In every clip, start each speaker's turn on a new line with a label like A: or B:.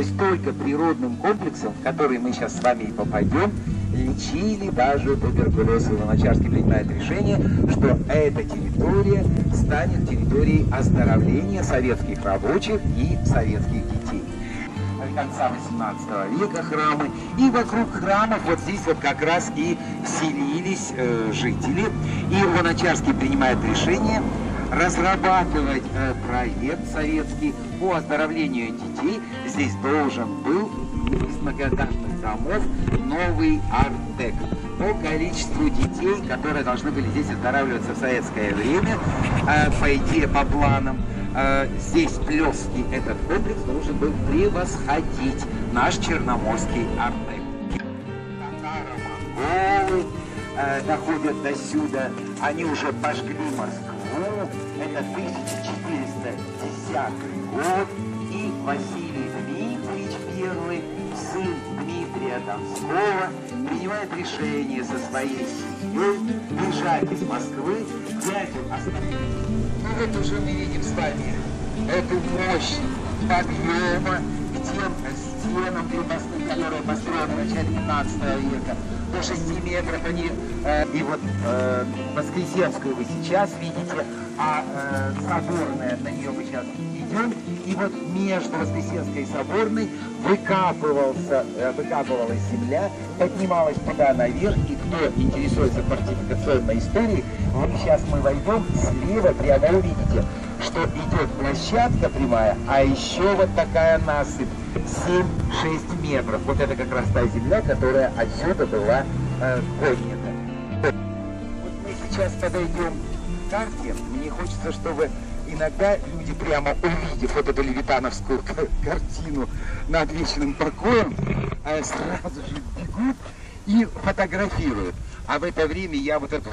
A: То есть только природным комплексом, в который мы сейчас с вами и попадем, лечили даже туберкулез. И Луначарский принимает решение, что эта территория станет территорией оздоровления советских рабочих и советских детей конца 18 века храмы. И вокруг храмов вот здесь вот как раз и селились э, жители. И Луначарский принимает решение разрабатывать э, проект советский по оздоровлению детей. Здесь должен был из многоэтажных домов новый артек по количеству детей, которые должны были здесь оздоравливаться в советское время, э, по идее, по планам. Э, здесь Плеский этот комплекс должен был превосходить наш Черноморский артек. Татаро-монголы э, доходят до сюда, они уже пожгли Москву, это 1410 год, и Василий Дмитрия Донского, принимает решение со своей семьей бежать из Москвы, дядю оставить. Ну уже мы видим с вами эту мощь подъема к тем стенам крепостным, которые построены в начале 15 века. До 6 метров они, э, и вот э, Воскресенскую вы сейчас видите, а э, Соборная, на нее мы сейчас идем, и вот между Воскресенской и Соборной выкапывался, э, выкапывалась земля, поднималась туда наверх, и кто интересуется фортификационной историей, вот сейчас мы войдем, слева прямо увидите, что идет площадка прямая, а еще вот такая насыпь 7-6 метров. Вот это как раз та земля, которая отсюда была э, поднята. Вот мы сейчас подойдем карте. Мне хочется, чтобы иногда люди прямо увидев вот эту левитановскую картину над вечным покоем, э, сразу же бегут и фотографируют. А в это время я вот это,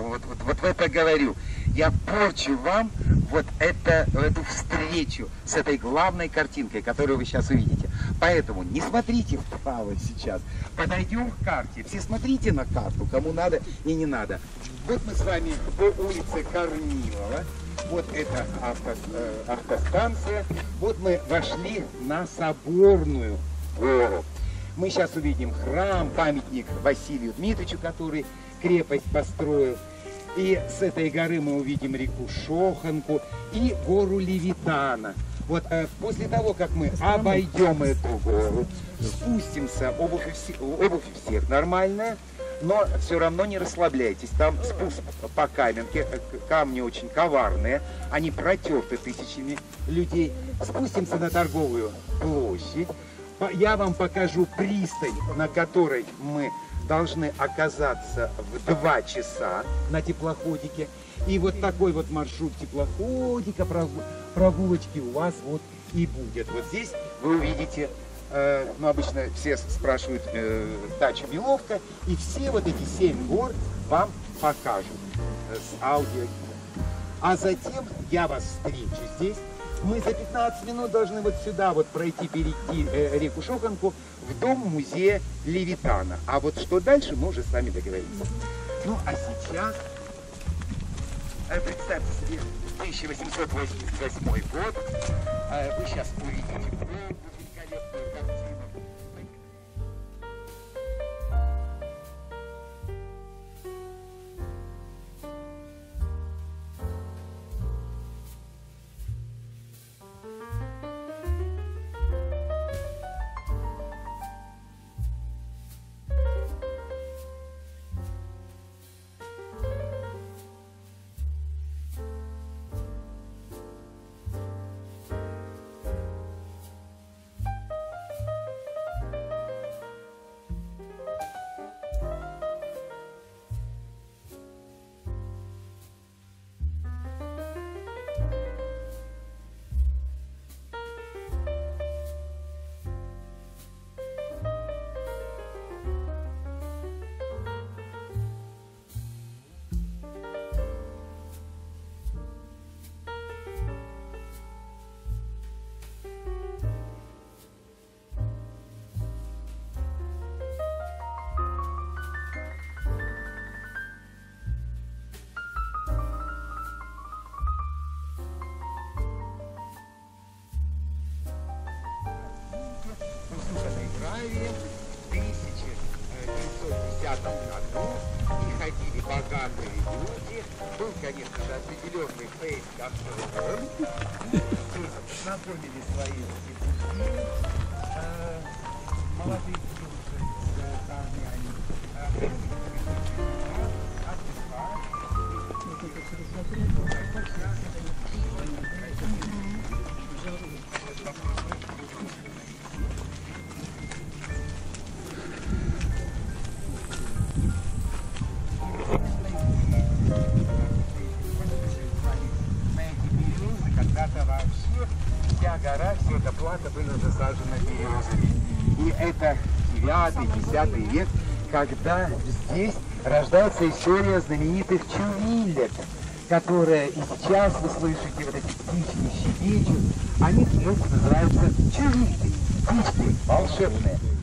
A: вот, вот, вот это говорю. Я порчу вам вот это, эту встречу с этой главной картинкой, которую вы сейчас увидите. Поэтому не смотрите вправо сейчас. Подойдем к карте. Все смотрите на карту, кому надо и не надо. Вот мы с вами по улице Корнилова. Вот это авто, э, автостанция. Вот мы вошли на Соборную гору. Мы сейчас увидим храм, памятник Василию Дмитриевичу, который крепость построил. И с этой горы мы увидим реку Шоханку и гору Левитана. Вот э, после того, как мы обойдем эту гору, спустимся, обувь, обувь у всех нормальная, но все равно не расслабляйтесь. Там спуск по каменке, э, камни очень коварные, они протерты тысячами людей. Спустимся на торговую площадь, я вам покажу пристань, на которой мы должны оказаться в 2 часа на теплоходике. И вот такой вот маршрут теплоходика, прогулочки у вас вот и будет. Вот здесь вы увидите, э, ну обычно все спрашивают э, дачу Миловка, и все вот эти семь гор вам покажут э, с аудио. А затем я вас встречу здесь мы за 15 минут должны вот сюда вот пройти, перейти э, реку Шоханку в дом музея Левитана. А вот что дальше, мы уже с вами договоримся. Ну, а сейчас, э, представьте себе, 1888 год, э, вы сейчас увидите Варшаве в 1910 году и ходили богатые люди. Был, конечно же, определенный фейс-контроль. Знакомили свои пути. Молодые 9-10 век, когда здесь рождается история знаменитых чувилек, которая и сейчас вы слышите, вот эти птички щебечут, они вместе называются чувилки, птички волшебные.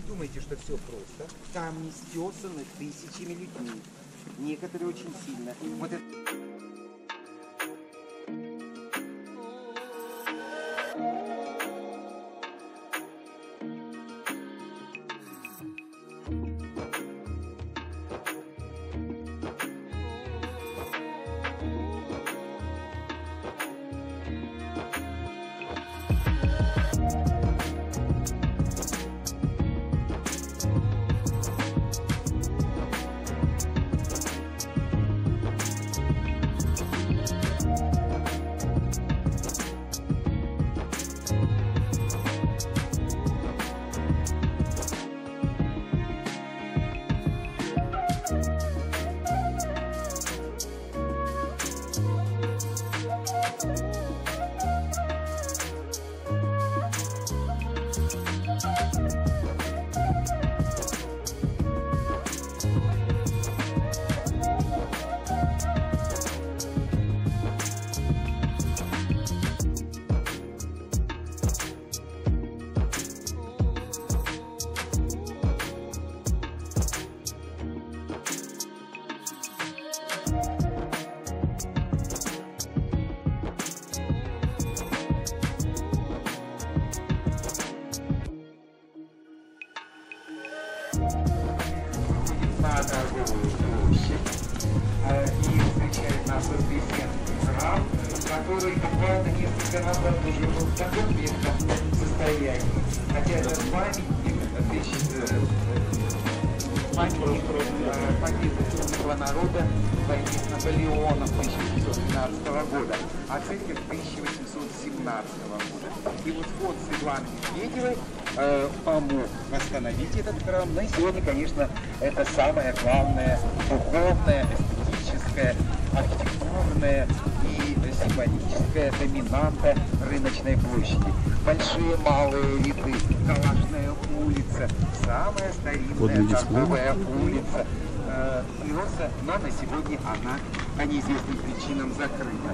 A: Не думайте, что все просто. Камни стесаны тысячами людьми. Некоторые очень сильно. Вот это... который буквально несколько назад уже был в таком бедном состоянии. Хотя этот памятник, э, победы темного народа в войне с Наполеоном 1812 года, а церковь 1817 года. И вот фонд Светланы Медведевой э, помог восстановить этот храм. Ну и сегодня, конечно, это самое главное духовное, эстетическое, архитектурное символическая доминанта рыночной площади. Большие малые ряды, Калашная улица, самая старинная торговая улица. Э, Пироса, но на сегодня она по неизвестным причинам закрыта.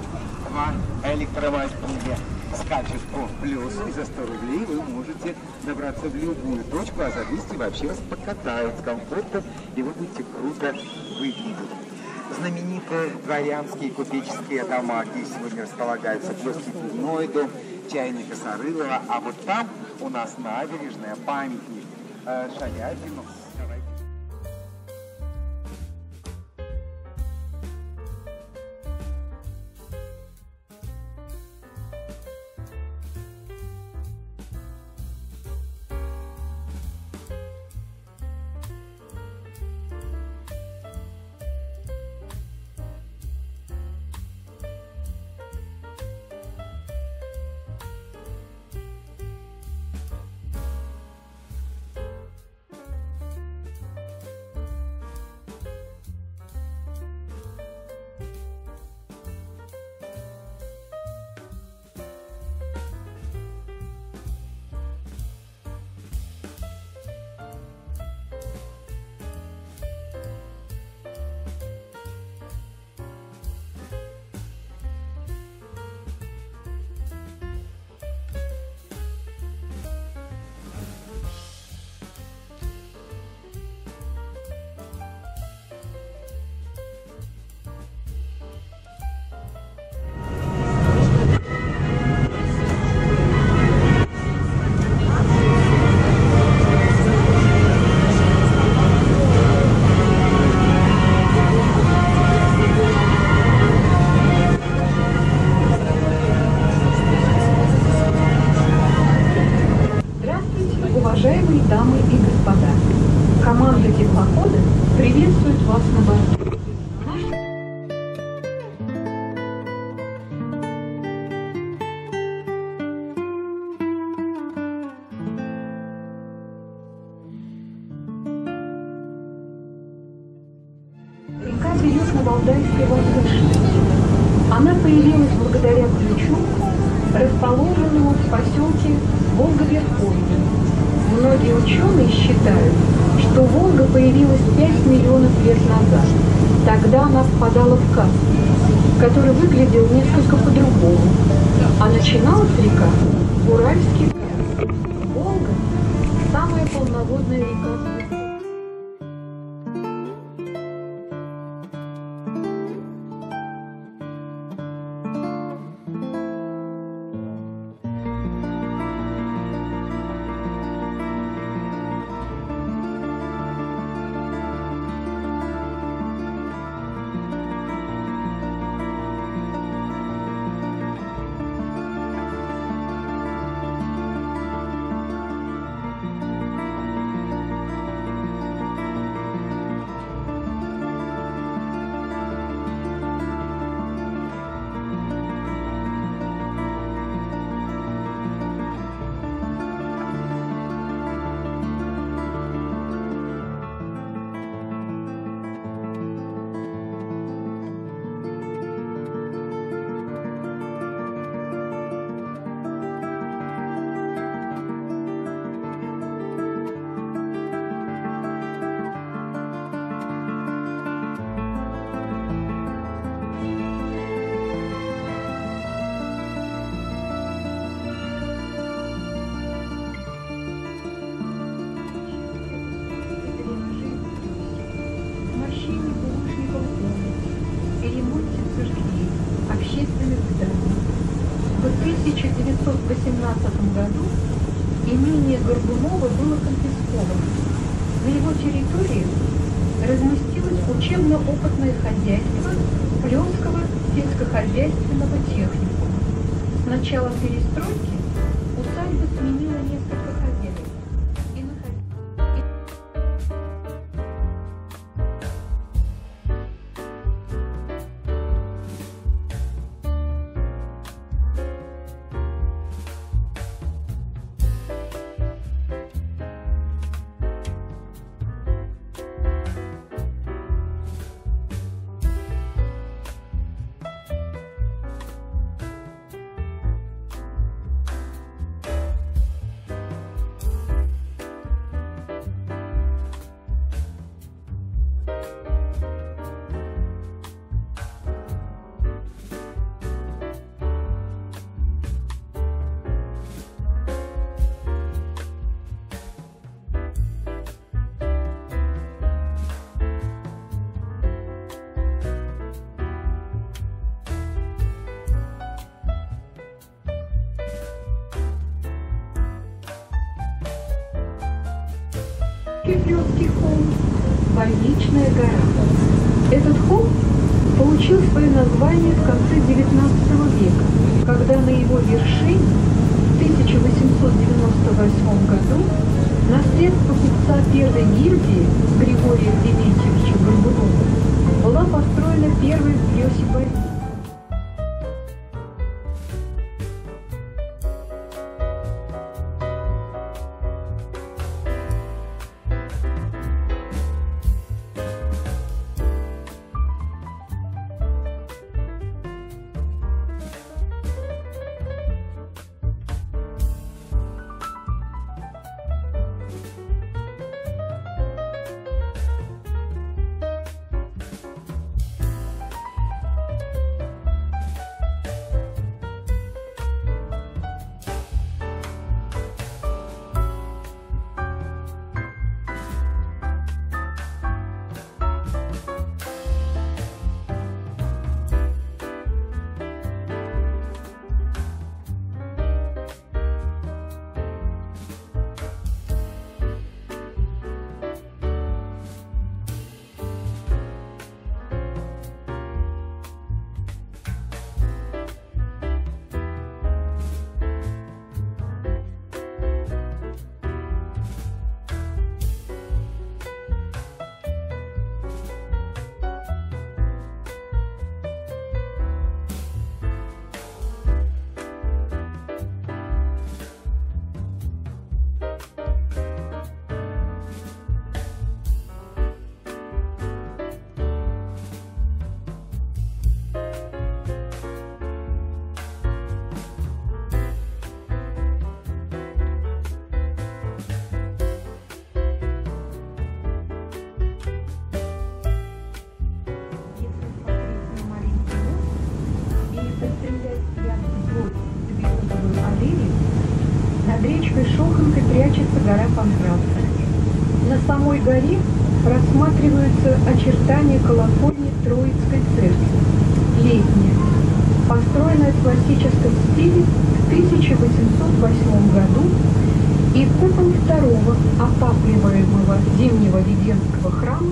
A: Два электромобиля скачут по плюсу, и за 100 рублей вы можете добраться в любую точку, а за 200 вообще вас покатают с комфортом, и вы будете круто выглядеть. Знаменитые дворянские купеческие дома, где сегодня располагаются плоский дом, чайный Косорылова, а вот там у нас набережная, памятник э, Шаляпину.
B: Расположенному в поселке Волга-Верховье. Многие ученые считают, что Волга появилась 5 миллионов лет назад. Тогда она впадала в Каспий, который выглядел несколько по-другому. А начиналась река в Уральске. Волга – самая полноводная река 1918 году имение Горбунова было конфисковано. На его территории разместилось учебно-опытное хозяйство Плёнского сельскохозяйственного техникума. С начала перестройки Больничная гора. Этот холм получил свое название в конце XIX века, когда на его вершине в 1898 году на средства купца первой гильдии Григория Дементьевича Горбунова была построена первая в Йосипа Горе просматриваются очертания колокольни Троицкой церкви. Летняя, построенная в классическом стиле в 1808 году, и купол второго отапливаемого зимнего Веденского храма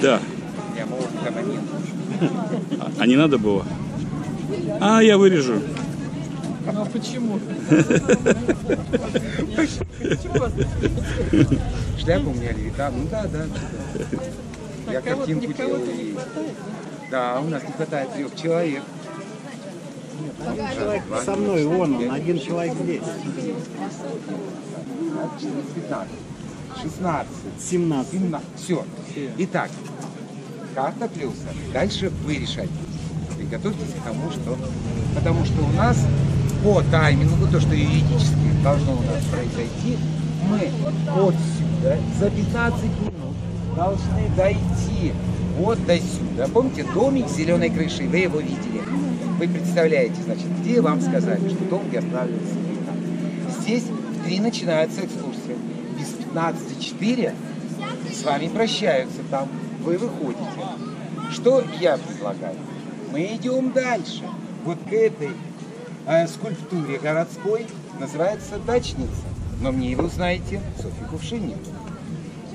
C: Да. А не надо было? А, я вырежу.
D: Ну а почему?
A: Шляпа у меня левита. Ну да, да. Я
D: кого-то-
A: картинку делаю. Да, у нас не хватает трех человек.
E: Человек со мной, вон он, один человек здесь.
A: 15, 16,
E: 17.
A: 17. Все. Итак, карта плюса. Дальше вы решайте. Приготовьтесь к тому, что... Потому что у нас по таймингу, то, что юридически должно у нас произойти, мы отсюда за 15 минут должны дойти вот до сюда. Помните, домик с зеленой крышей, вы его видели. Вы представляете, значит, где вам сказали, что дом, где останавливается. Здесь в 3 начинается экскурсия. Без 15.4 с вами прощаются там. Вы выходите. Что я предлагаю? Мы идем дальше. Вот к этой э, скульптуре городской называется дачница. Но мне его знаете, Софья Кувшинникова.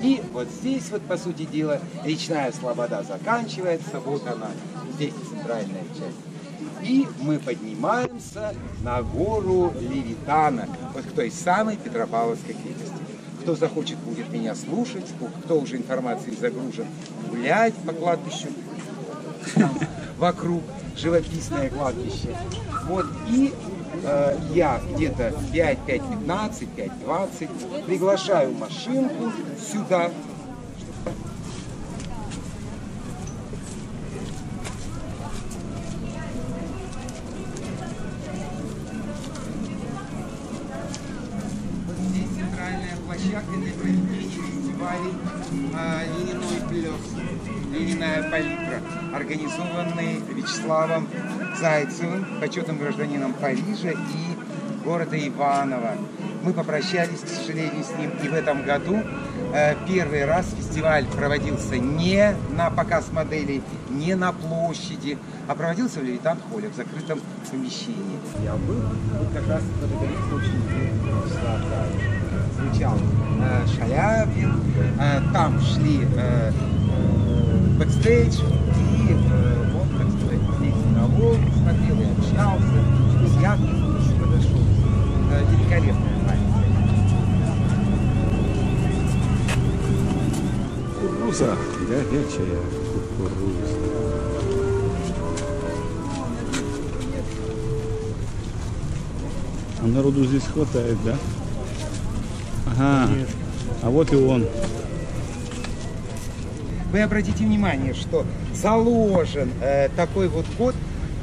A: И вот здесь вот, по сути дела, речная слобода заканчивается, вот она, здесь центральная часть. И мы поднимаемся на гору Левитана, вот к той самой Петропавловской крепости. Кто захочет, будет меня слушать, кто уже информацией загружен, гулять по кладбищу, там вокруг живописное кладбище. Вот и э, я где-то 5, 5, 15, 5, 20 приглашаю машинку сюда. Вот здесь площадка для проведения фестивалей а, «Льняной плес», «Льняная палитра», организованный Вячеславом Зайцевым, почетным гражданином Парижа и города Иваново. Мы попрощались, к сожалению, с ним и в этом году э, первый раз фестиваль проводился не на показ моделей, не на площади, а проводился в Левитан-холле, в закрытом помещении. Я был, как раз в это количество звучал э, Шаляпин, э, там шли э, бэкстейдж, и э, он, сказать, здесь на Волгу смотрел и общался, с Яковлевым подошел. Великолепная память.
C: Кукуруза. Горячая кукуруза. А народу здесь хватает, да? Ага. А вот и он.
A: Вы обратите внимание, что заложен э, такой вот код.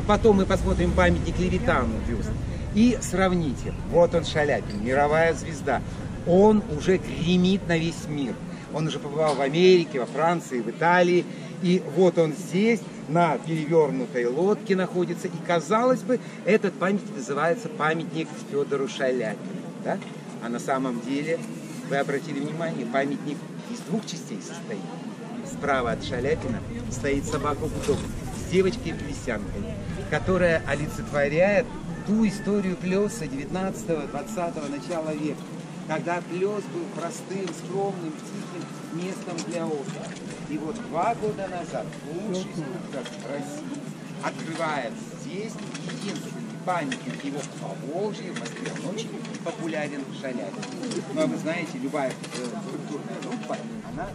A: Потом мы посмотрим памятник Левитану бюст. И сравните. Вот он Шаляпин, мировая звезда. Он уже гремит на весь мир. Он уже побывал в Америке, во Франции, в Италии. И вот он здесь, на перевернутой лодке находится. И, казалось бы, этот памятник называется памятник Федору Шаляпину. Да? А на самом деле, вы обратили внимание, памятник из двух частей состоит. Справа от Шаляпина стоит собака Гудок с девочкой-плесянкой, которая олицетворяет ту историю плеса 19-20 начала века, когда плес был простым, скромным, тихим местом для отдыха. И вот два года назад лучший скульптор России открывает здесь единственный памятник его по Волжье, в Москве, он очень популярен в Шаляпин. Ну а вы знаете, любая э, культурная группа, она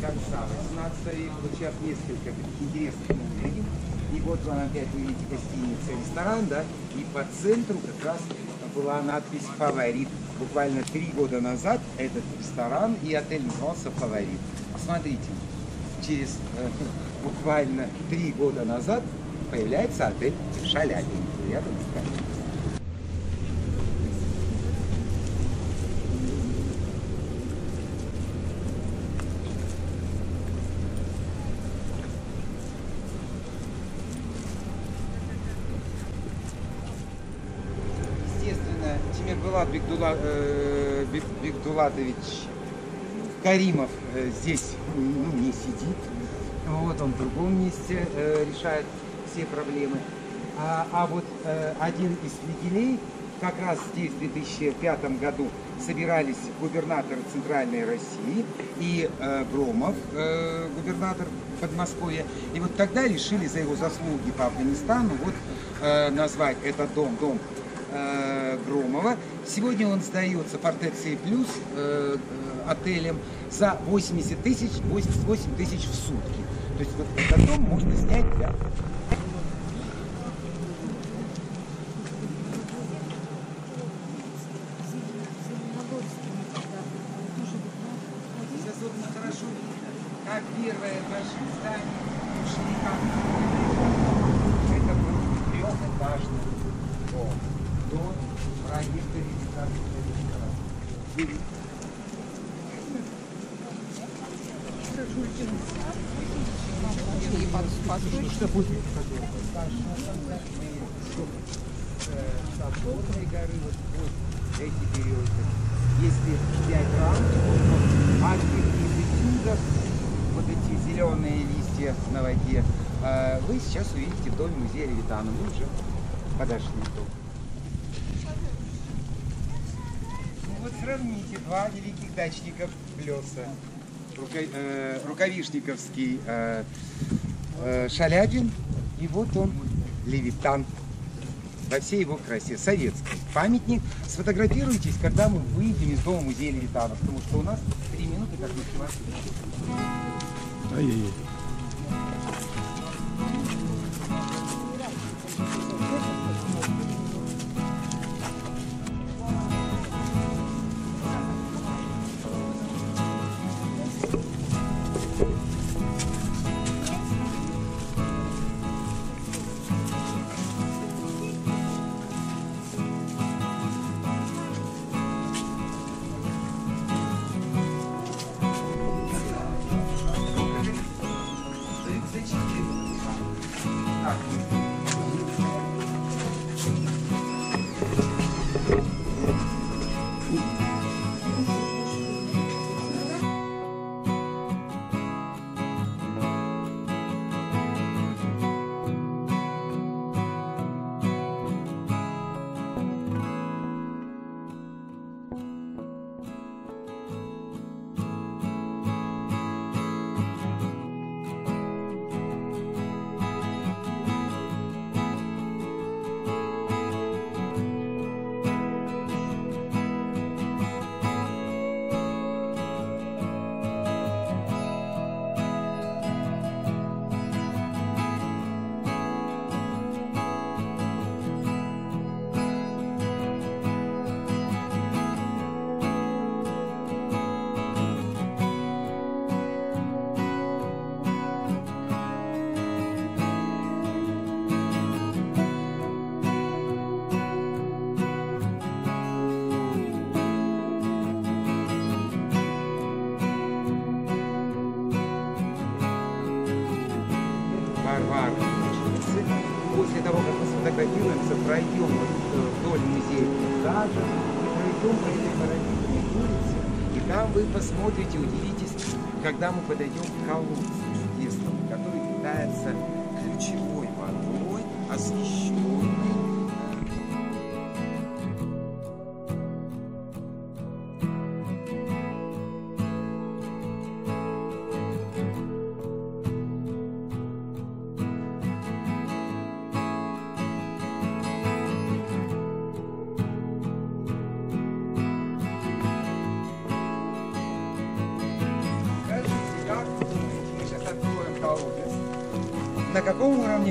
A: конца 18 века. Вот сейчас несколько таких интересных увидим. И вот вам опять вы видите гостиница, ресторан, да, и по центру как раз была надпись «Фаворит». Буквально три года назад этот ресторан и отель назывался «Фаворит». Посмотрите, через э, буквально три года назад появляется отель «Шаляпин» рядом с Бигдула, э, Биг- Бигдулатович Каримов э, здесь ну, не сидит. Вот он в другом месте э, решает все проблемы. А, а вот э, один из флигелей, как раз здесь в 2005 году собирались губернаторы Центральной России и э, Громов, э, губернатор Подмосковья. И вот тогда решили за его заслуги по Афганистану вот э, назвать этот дом дом Громова. Сегодня он сдается Фортеции Плюс э, э, отелем за 80 тысяч, 88 тысяч в сутки. То есть вот этот дом можно снять для Здесь особенно хорошо видно, как первое большое здание ушли как Это был трехэтажный дом до проекта реализации Видите? Садовой горы, вот, вот эти березы. Если взять рамку, альпы из этюдов, вот эти зеленые листья на воде, э, вы сейчас увидите в доме музея Левитана. Мы уже подошли к дому. Ну вот сравните два великих дачников Плеса. Рука- э, рукавишниковский э, э, Шаляпин и вот он Левитан во всей его красе. Советский памятник. Сфотографируйтесь, когда мы выйдем из дома музея Левитана, потому что у нас три минуты, как началась.
C: Ай-яй-яй.
A: Там вы посмотрите, удивитесь, когда мы подойдем к колодцу который питается ключевой водой, освещенной.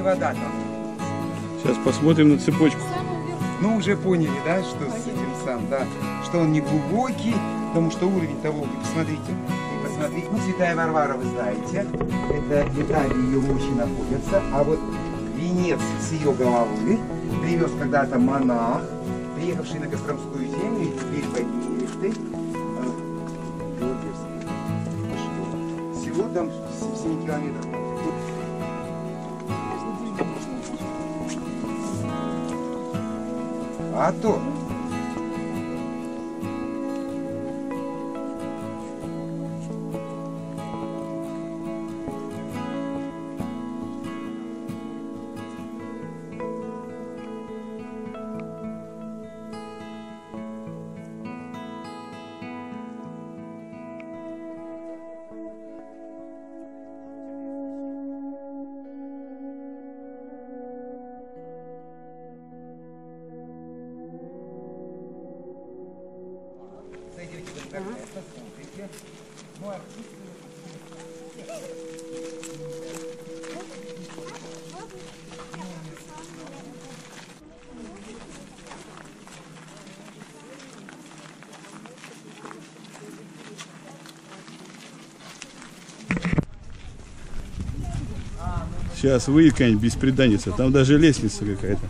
A: Вода там?
C: Сейчас посмотрим на цепочку.
A: Ну, уже поняли, да, что с этим сам, да, что он не глубокий, потому что уровень того, вы посмотрите, вы посмотрите, ну, Святая Варвара, вы знаете, это в Италии ее мощи находятся, а вот венец с ее головы привез когда-то монах, приехавший на Костромскую землю, и теперь поднимешься, Село там в 7 километрах. А
C: Сейчас вы какая-нибудь беспреданница. Там даже лестница какая-то.